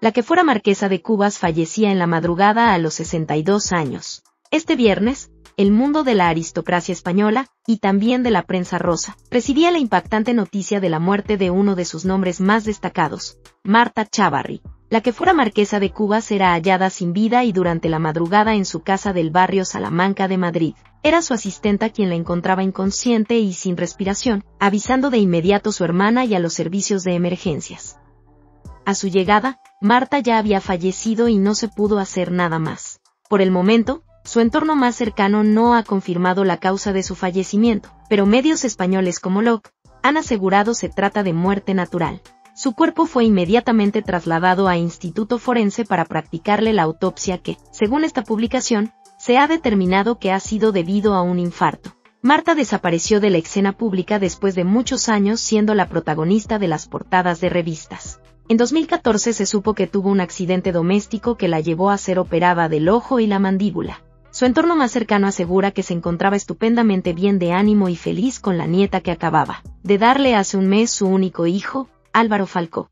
la que fuera marquesa de Cubas fallecía en la madrugada a los 62 años. Este viernes, el mundo de la aristocracia española, y también de la prensa rosa, recibía la impactante noticia de la muerte de uno de sus nombres más destacados, Marta Chavarri. La que fuera marquesa de Cubas era hallada sin vida y durante la madrugada en su casa del barrio Salamanca de Madrid. Era su asistenta quien la encontraba inconsciente y sin respiración, avisando de inmediato a su hermana y a los servicios de emergencias. A su llegada, Marta ya había fallecido y no se pudo hacer nada más. Por el momento, su entorno más cercano no ha confirmado la causa de su fallecimiento, pero medios españoles como Locke han asegurado se trata de muerte natural. Su cuerpo fue inmediatamente trasladado a Instituto Forense para practicarle la autopsia que, según esta publicación, se ha determinado que ha sido debido a un infarto. Marta desapareció de la escena pública después de muchos años siendo la protagonista de las portadas de revistas. En 2014 se supo que tuvo un accidente doméstico que la llevó a ser operada del ojo y la mandíbula. Su entorno más cercano asegura que se encontraba estupendamente bien de ánimo y feliz con la nieta que acababa de darle hace un mes su único hijo, Álvaro Falcó.